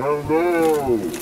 Hell no!